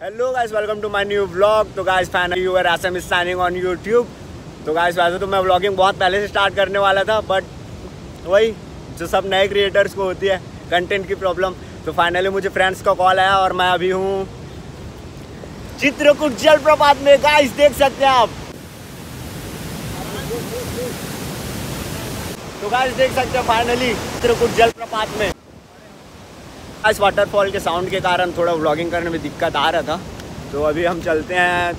Hello guys welcome to my new vlog तो guys finally R SM standing on YouTube तो guys वैसे तो मैं व्लॉगिंग बहुत पहले से स्टार्ट करने वाला था बट वही, जो सब नए क्रिएटर्स को होती है कंटेंट की प्रॉब्लम तो फाइनली मुझे फ्रेंड्स का कॉल आया और मैं अभी हूँ चित्रकूट जलप्रपात में। गाइस देख सकते हैं आप। तो गाइस देख सकते हैं फाइनली चित्रकूट जलप्रपात में। इस वाटरफॉल के साउंड के कारण थोड़ा व्लॉगिंग करने में दिक्कत आ रहा था। तो अभी हम चलते हैं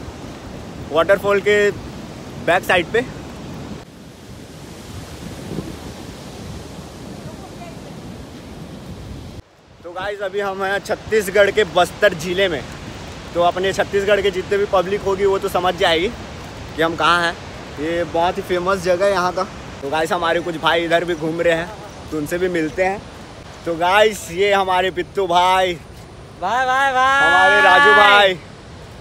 वाटरफॉल के बैक साइड पे। तो गाइस अभी हम हैं छत्तीसगढ़ के बस्तर ज़िले में। तो अपने छत्तीसगढ़ के जितने भी पब्लिक होगी, वो तो समझ जाएगी कि हम कहाँ हैं। ये बहुत ही फ़ेमस जगह है यहाँ का। तो गाइस हमारे कुछ भाई इधर भी घूम रहे हैं तो उनसे भी मिलते हैं। तो गाइस ये हमारे पित्तू भाई। बाय बाय बाय हमारे राजू भाई।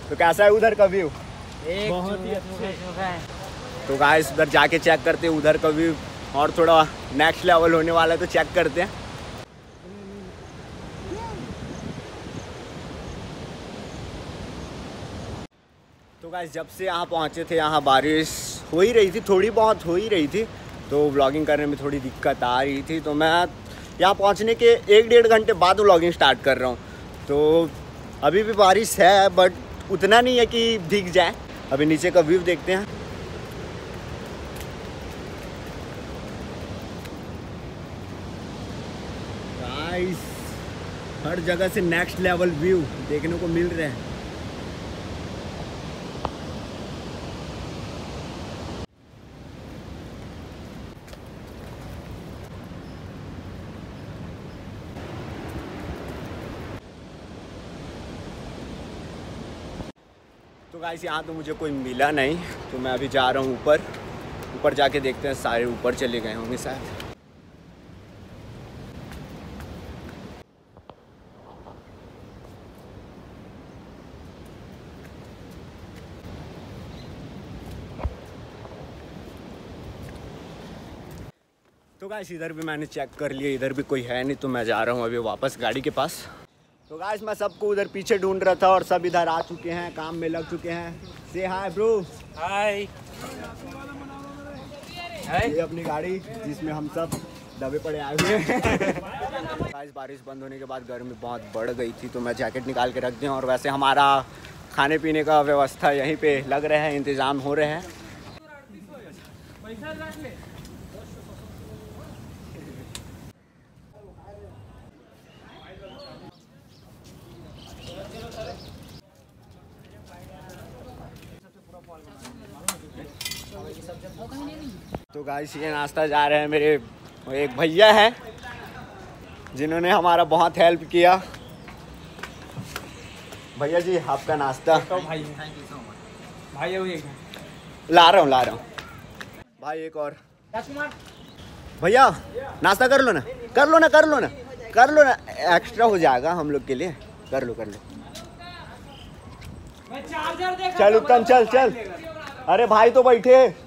तो कैसा है उधर का व्यू बहुत ही अच्छा। तो गाइस उधर जाके चेक करते हैं उधर का व्यू और थोड़ा नेक्स्ट लेवल होने वाला है तो चेक करते हैं। तो गाइस जब से यहाँ पहुँचे थे यहाँ बारिश हो ही रही थी थोड़ी बहुत हो ही रही थी। तो व्लॉगिंग करने में थोड़ी दिक्कत आ रही थी तो मैं यहाँ पहुँचने के एक डेढ़ घंटे बाद व्लॉगिंग स्टार्ट कर रहा हूँ। तो अभी भी बारिश है बट उतना नहीं है कि दिख जाए। अभी नीचे का व्यू देखते हैं। हर जगह से नेक्स्ट लेवल व्यू देखने को मिल रहे हैं। तो गाइस यहाँ तो मुझे कोई मिला नहीं तो मैं अभी जा रहा हूँ ऊपर। ऊपर जाके देखते हैं, सारे ऊपर चले गए होंगे शायद। तो गाइस इधर भी मैंने चेक कर लिया, इधर भी कोई है नहीं तो मैं जा रहा हूँ अभी वापस गाड़ी के पास। तो गाइस मैं सबको उधर पीछे ढूंढ रहा था और सब इधर आ चुके हैं काम में लग चुके हैं। से हाय ब्रो हाय ये अपनी गाड़ी जिसमें हम सब दबे पड़े आए हुए हैं। गाइस बारिश बंद होने के बाद गर्मी बहुत बढ़ गई थी तो मैं जैकेट निकाल के रख दिया और वैसे हमारा खाने पीने का व्यवस्था यहीं पे लग रहा है इंतज़ाम हो रहे हैं। गाइस ये नाश्ता जा रहे हैं मेरे एक भैया हैं जिन्होंने हमारा बहुत हेल्प किया। भैया जी आपका नाश्ता। तो भाई भाई ला रहा हूँ ला रहा हूँ। भाई एक और। भैया नाश्ता कर लो ना। कर लो ना कर लो ना। कर लो ना। एक्स्ट्रा हो जाएगा हम लोग के लिए। कर लो कर लो। चल उत्तम चल चल। अरे भाई तो बैठे।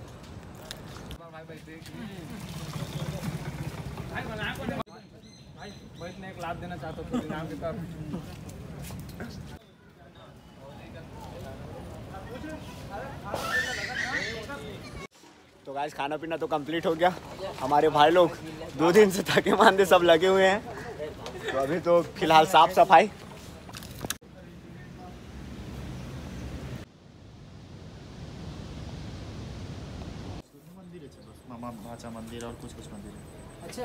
बैठने एक लाभ देना चाहता हूँ नाम के तौर तो गाइस खाना पीना तो कंप्लीट हो गया। हमारे भाई लोग दो दिन से थके मांदे सब लगे हुए हैं। तो अभी तो फ़िलहाल साफ़ सफ़ाई। मंदिर है मामा भाचा मंदिर और कुछ कुछ मंदिर है। अच्छा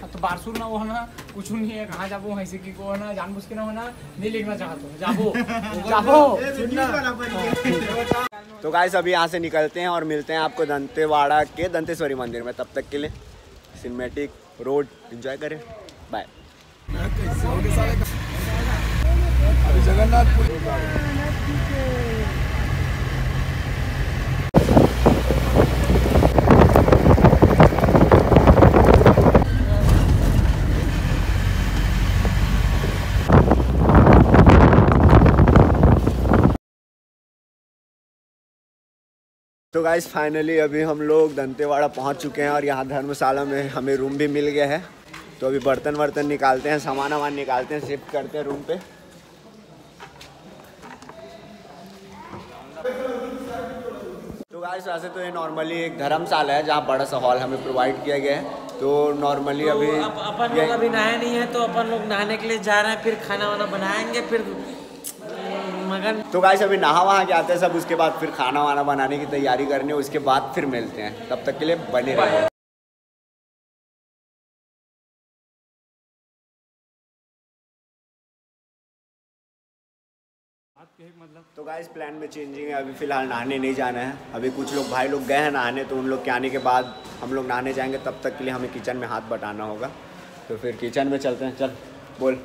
का तो बारसूर ना वो है ना कुछ नहीं है कहाँ जाबो ऐसे की को है ना जानबूझ के ना हो ना नहीं लिखना चाहता हूँ जाबो जाबो। तो गाइस अभी यहाँ से निकलते हैं और मिलते हैं आपको दंतेवाड़ा के दंतेश्वरी मंदिर में तब तक के लिए सिनेमेटिक रोड एंजॉय करें। बाय तो गाइस फाइनली अभी हम लोग दंतेवाड़ा पहुँच चुके हैं और यहाँ धर्मशाला में हमें रूम भी मिल गया है। तो अभी बर्तन वर्तन निकालते हैं सामान वामान निकालते हैं शिफ्ट करते हैं रूम पे। तो गाइस वैसे तो ये नॉर्मली एक धर्मशाला है जहाँ बड़ा सा हॉल हमें प्रोवाइड किया गया है। तो नॉर्मली अभी तो अप- अपन लोग अभी नहाए नहीं है तो अपन लोग नहाने के लिए जा रहे हैं फिर खाना वाना बनाएँगे फिर मगन तो गाइस अभी नहा वहाँ के आते हैं सब उसके बाद फिर खाना वाना बनाने की तैयारी करनी है उसके बाद फिर मिलते हैं। तब तक के लिए बने रहिए तो गाइस प्लान में चेंजिंग है अभी फ़िलहाल नहाने नहीं जाना है। अभी कुछ लोग भाई लोग गए हैं नहाने तो उन लोग के आने के बाद हम लोग नहाने जाएँगे। तब तक के लिए हमें किचन में हाथ बटाना होगा। तो फिर किचन में चलते हैं। चल बोल।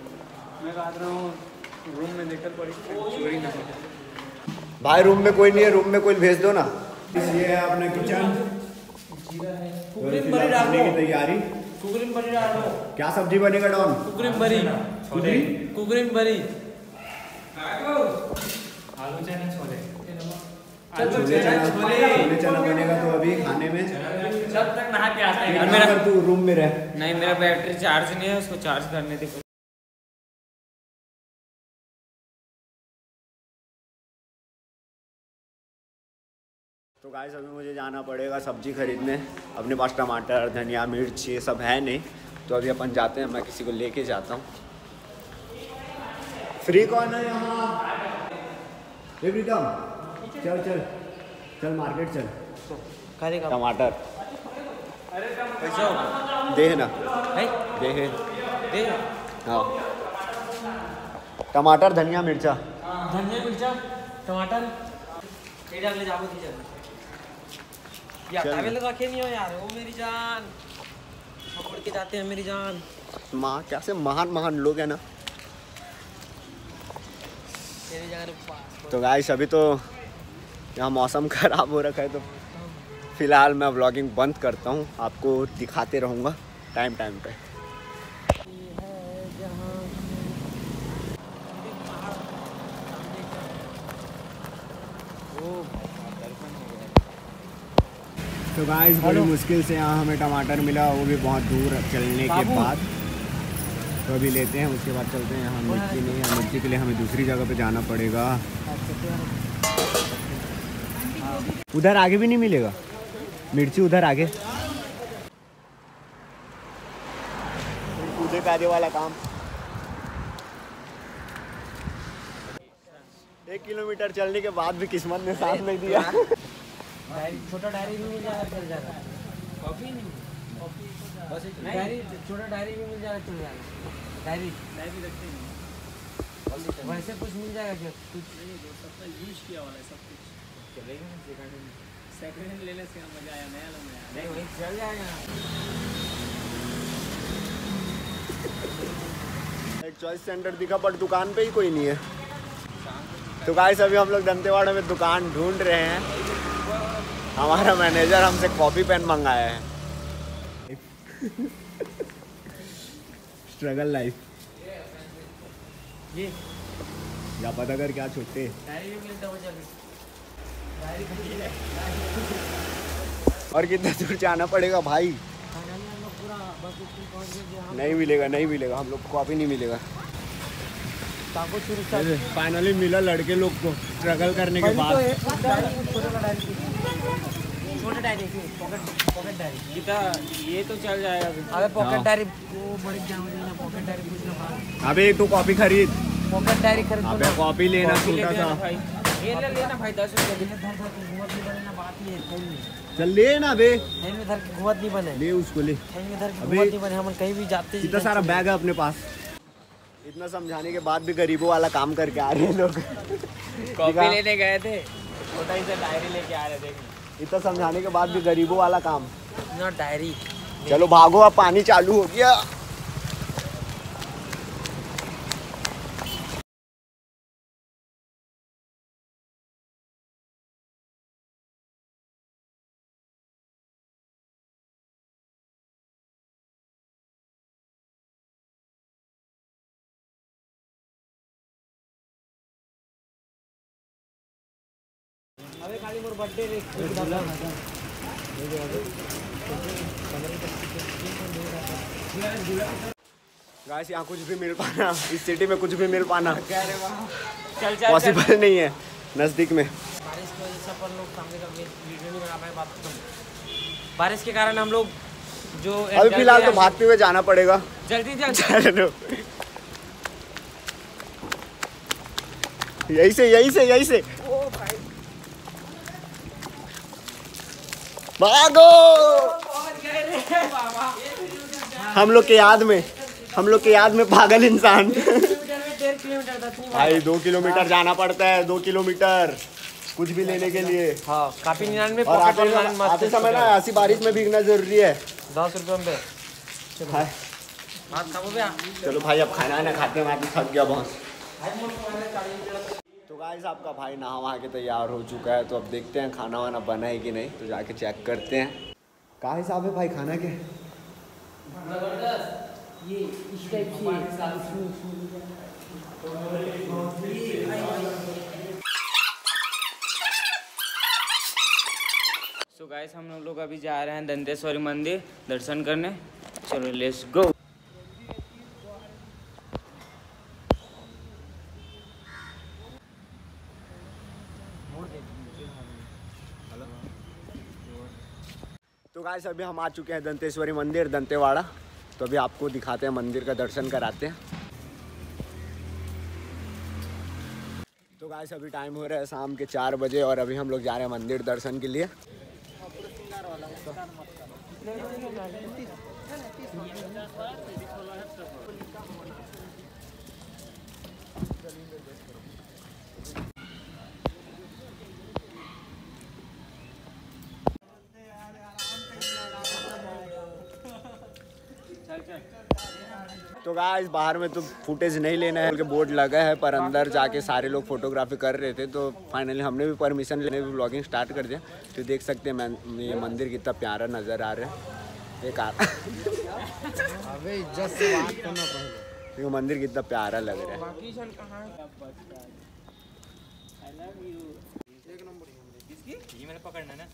मैं रहा हूँ। रूम में देखकर पड़ी चोरी ना भाई रूम में कोई नहीं है रूम में कोई भेज दो ना। ये है अपना किचन। में की तैयारी। में क्या सब्ज़ी बनेगा डॉन? कुकरी में बड़ी कुकरी में बड़ी आलू चने छोले। छोले चना बनेगा तो अभी खाने में। जब तक नहा के आते हैं। मेरा तू रूम में रह। नहीं मेरा बैटरी चार्ज नहीं है उसको चार्ज करने दे। तो गाइस अभी मुझे जाना पड़ेगा सब्ज़ी खरीदने। अपने पास टमाटर धनिया मिर्च ये सब है नहीं। तो अभी अपन जाते हैं मैं किसी को लेके जाता हूँ। फ्री कौन है यहाँ? चल चल। चल मार्केट चल। टमाटर। कैसे होगा। दे ना? है? दे दे हाँ। टमाटर धनिया मिर्चा। धनिया मिर्चा टमाटर। नहीं हो यार मेरी जान। पकड़ के जाते हैं मेरी जान। माँ कैसे महान महान लोग हैं ना। तो गाइस अभी तो यहाँ मौसम ख़राब हो रखा है तो फ़िलहाल मैं व्लॉगिंग बंद करता हूँ। आपको दिखाते रहूँगा टाइम टाइम पे। तो गाइस बड़ी मुश्किल से यहाँ हमें टमाटर मिला वो भी बहुत दूर चलने के बाद। तो अभी लेते हैं उसके बाद चलते हैं यहाँ मिर्ची नहीं है मिर्ची के लिए हमें दूसरी जगह पे जाना पड़ेगा। उधर आगे भी नहीं मिलेगा? मिर्ची उधर आगे। कूदे कादे वाला काम। एक किलोमीटर चलने के बाद भी किस्मत ने साथ नहीं दिया। डायरी छोटा डायरी भी मिल जाएगा चल जाएगा। कॉफ़ी नहीं बस डायरी छोटा डायरी भी मिल जाएगा चल जाएगा। डायरी। डायरी रखते हैं वैसे कुछ मिल जाएगा क्या कुछ यूज़ किया वाला है सब कुछ। चलेगा सेकंड हैंड सेकंड हैंड लेने से मज़ा आया नया लो नया। नहीं वही चल जाएगा। एक चॉइस सेंटर दिखा पर दुकान पे ही कोई नहीं है। तो गाइस अभी हम लोग दंतेवाड़ा में दुकान ढूंढ रहे हैं। हमारा मैनेजर हमसे कॉपी पेन मंगाया है। स्ट्रगल लाइफ ये। या पता कर क्या छुट्टे डायरी भी मिलता चल डायरी और कितना दूर जाना पड़ेगा भाई। नहीं मिलेगा नहीं मिलेगा। हम लोग को कॉपी नहीं मिलेगा। कागज़ शुरू चल फाइनली मिला लड़के लोग को। स्ट्रगल करने के बाद। छोटा डायरी छोटा पॉकेट पॉकेट डायरी कितना ये तो चल जाएगा अबे हाँ। पॉकेट डायरी वो बड़ी क्या पॉकेट डायरी कुछ अबे तू कॉपी खरीद। पॉकेट डायरी खरीद अबे कॉपी लेना छोटा सा। ये ले लेना भाई दस रुपये चल बे। में धर के घुमत नहीं बने। ले उसको ले। में धर के घुमत नहीं बने हम कहीं भी जाते इतना सारा बैग है अपने पास। इतना समझाने के बाद भी गरीबों वाला काम करके आ रहे हैं लोग। कॉपी लेने गए थे। छोटा ही सा डायरी लेके आ रहे थे। इतना समझाने के बाद भी गरीबों वाला काम। डायरी चलो भागो अब पानी चालू हो गया। बर्थडे गाइस यहाँ कुछ भी मिल पाना इस सिटी में कुछ भी मिल पाना चल चल चल। पॉसिबल नहीं है नज़दीक में। बारिश की वजह से अपन लोग सामने का वीडियो नहीं बना पाए बात खत्म। बारिश के कारण हम लोग जो अभी फ़िलहाल तो भागते हुए जाना पड़ेगा। जल्दी जल्दी। चलो। यही से यही से यही से। भागो। हम लोग के याद में हम लोग के याद में पागल इंसान। में भाई दो किलोमीटर जाना पड़ता है दो किलोमीटर। कुछ भी लेने के लिए। हाँ काफ़ी निन्यानवे और आते आते समय ना ऐसी बारिश में भीगना ज़रूरी है। दस रुपये में। भैया चलो भाई अब खाना ना खाते हैं मैं थक गया बहुत। गाइस आपका भाई नहा वहा के तैयार हो चुका है तो अब देखते हैं खाना वाना बना है कि नहीं तो जाके चेक करते हैं। कहा हिसाब है भाई खाना के? ये इस टाइप सो गाइस हम लोग अभी जा रहे हैं दंतेश्वरी मंदिर दर्शन करने। चलो लेट्स गो गाइस, अभी हम आ चुके हैं दंतेश्वरी मंदिर, दंतेवाड़ा। तो अभी आपको दिखाते हैं, मंदिर का दर्शन कराते हैं। तो गाइस, अभी टाइम हो रहा है शाम के चार बजे और अभी हम लोग जा रहे हैं मंदिर दर्शन के लिए। तो गाइस बाहर में तो फुटेज नहीं लेना है बोर्ड लगा है पर अंदर जाके सारे लोग फोटोग्राफी कर रहे थे तो फाइनली हमने भी परमिशन लेने भी ब्लॉगिंग स्टार्ट कर दिया। तो देख सकते हैं मैं ये मंदिर कितना प्यारा नज़र आ रहा है। एक आ अबे इज़्ज़त से बात करना पड़ेगा। ये मंदिर कितना प्यारा लग रहा है। पकड़ना ना?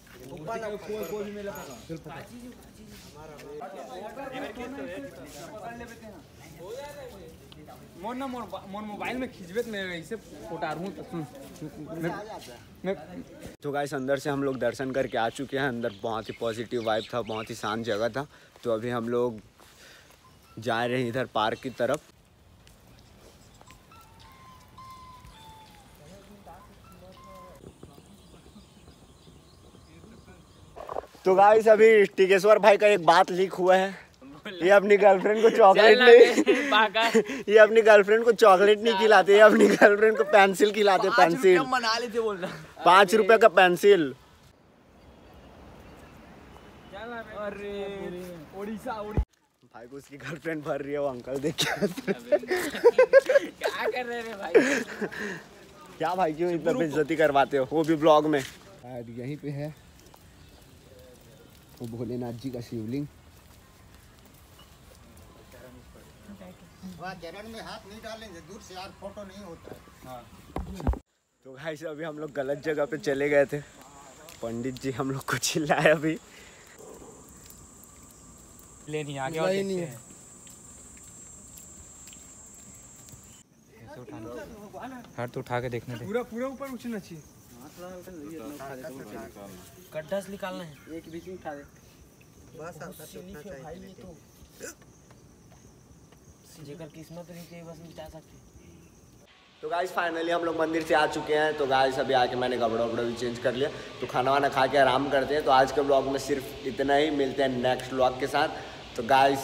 मोर ना मोर मोर मोबाइल में खींचबे मैं ऐसे फोटा रहूँ तो मैं तो गाइस अंदर से हम लोग दर्शन करके आ चुके हैं। अंदर बहुत ही पॉजिटिव वाइब था, बहुत ही शांत जगह था। तो अभी हम लोग जा रहे हैं इधर पार्क की तरफ़। तो गाइस अभी टिकेश्वर भाई का एक बात लीक हुआ है। ये अपनी गर्लफ्रेंड को चॉकलेट नहीं ये अपनी गर्लफ्रेंड को चॉकलेट नहीं खिलाते ये अपनी गर्लफ्रेंड को पेंसिल खिलाते पेंसिल मना लेते बोल रहा। पाँच रुपए का पेंसिल भाई को उसकी गर्लफ्रेंड भर रही है वो अंकल देख क्या कर रहे रे भाई? क्या भाई क्यों इतना बेइज्जती करवाते हो? वो भी ब्लॉग में। यहीं पे है। वो भोलेनाथ जी का शिवलिंग चरण में हाथ नहीं डालेंगे दूर से यार फ़ोटो नहीं होता है तो भाई से अभी हम लोग गलत जगह पे चले गए थे। पंडित जी हम लोग को चिल्लाए अभी। ले नहीं आगे और नहीं है। हाथ तो उठा के देखने दे। पूरा पूरा ऊपर उछलना चाहिए। गड्ढा से निकालना है। एक बीच में उठा दे। बस आता टूटना चाहिए जेकर किस्मत रही थी बस सकते। तो गाइस फाइनली हम लोग मंदिर से आ चुके हैं। तो गाइस अभी आके मैंने कपड़ा वपड़ा भी चेंज कर लिया तो खाना वाना खा के आराम करते हैं। तो आज के ब्लॉग में सिर्फ़ इतना ही। मिलते हैं नेक्स्ट ब्लॉग के साथ। तो गाइस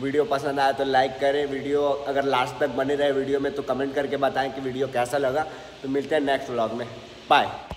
वीडियो पसंद आया तो लाइक करें। वीडियो अगर लास्ट तक बने रहे वीडियो में तो कमेंट करके बताएँ कि वीडियो कैसा लगा। तो मिलते हैं नेक्स्ट ब्लॉग में। बाय